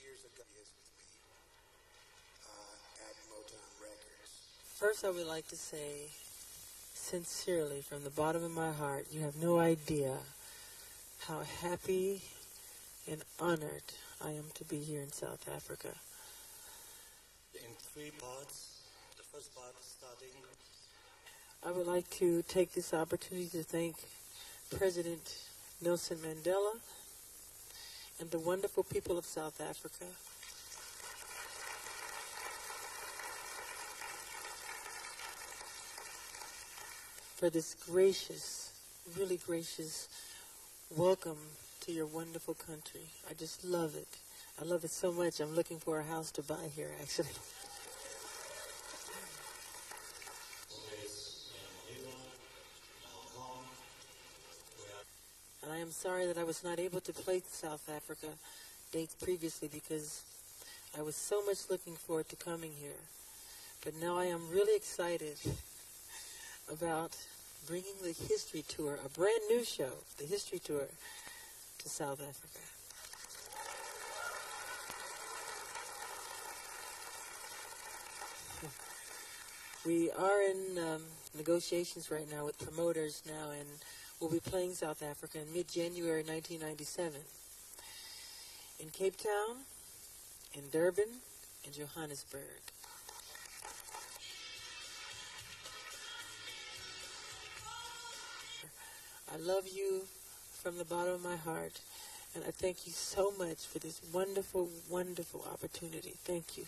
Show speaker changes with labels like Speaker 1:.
Speaker 1: years ago is with me uh, at Motown Records. First, I would like to say sincerely from the bottom of my heart, you have no idea how happy and honored I am to be here in South Africa.
Speaker 2: In three parts, the first part starting.
Speaker 1: I would like to take this opportunity to thank President Nelson Mandela and the wonderful people of South Africa for this gracious, really gracious welcome to your wonderful country. I just love it. I love it so much. I'm looking for a house to buy here, actually. And I am sorry that I was not able to play South Africa dates previously because I was so much looking forward to coming here. But now I am really excited about bringing the history tour, a brand new show, the history tour, to South Africa. We are in um, negotiations right now with promoters now, and we'll be playing South Africa in mid-January 1997 in Cape Town, in Durban, and Johannesburg. I love you from the bottom of my heart, and I thank you so much for this wonderful, wonderful opportunity. Thank you.